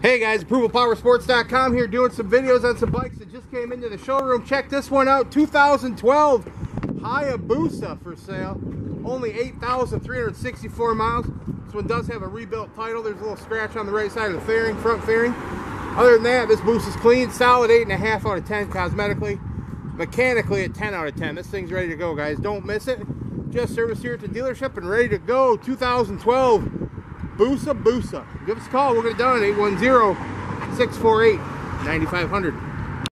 Hey guys, ApprovalPowerSports.com here doing some videos on some bikes that just came into the showroom. Check this one out, 2012 Hayabusa for sale. Only 8,364 miles. This one does have a rebuilt title. There's a little scratch on the right side of the fairing, front fairing. Other than that, this Busa is clean, solid 8.5 out of 10 cosmetically. Mechanically, a 10 out of 10. This thing's ready to go, guys. Don't miss it. Just service here at the dealership and ready to go. 2012 Busa Busa. Give us a call. We'll get it done. 810 648 9500.